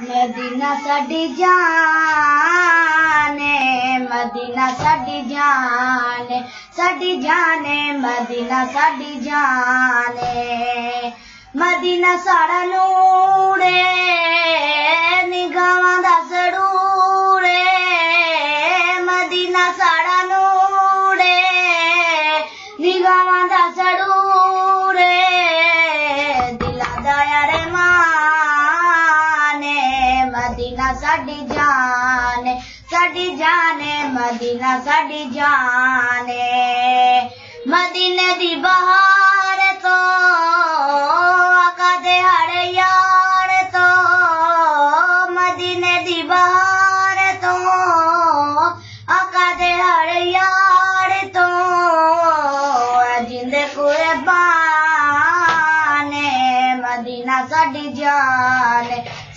Medina साडी जाने Medina साडी जान साडी जान मदीना साडी जाने मदीना साड़ा नूड़े है निगाहां मदीना साडी जान साडी जान मदीना साडी जान मदीने दी बहार तो दे हर यार तो मदीने दी बहार तो दे हर यार तो जिंदे है मदीना साडी जान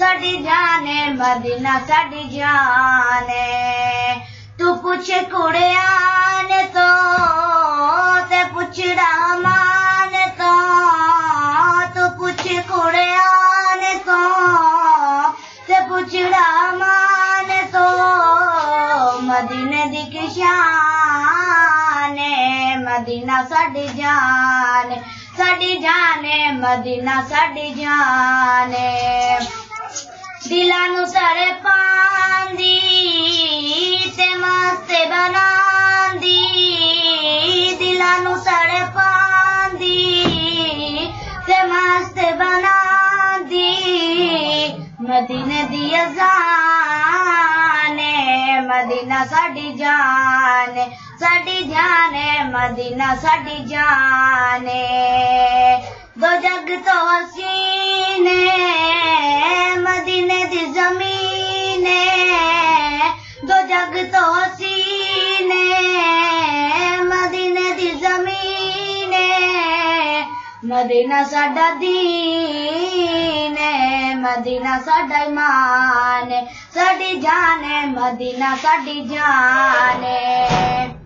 साडी जान, मदीना साडी जान। तू पुछ कुड़ियान तो ते पुछ रहमान तो। तू पुछ कुड़ियान तो ते पुछ रहमान तो। मदीने दी किशान है, मदीना साडी जान साडी जान, मदीना साडी जान। मदीने दिया नज़ान मदीना साडी जाने साडी जाने मदीना साडी जाने दो जग तो असीं तो सीने मदीने दी जमीने, मदीना साडा दीने, मदीना साडा ईमान, साडी जाने, मदीना साडी है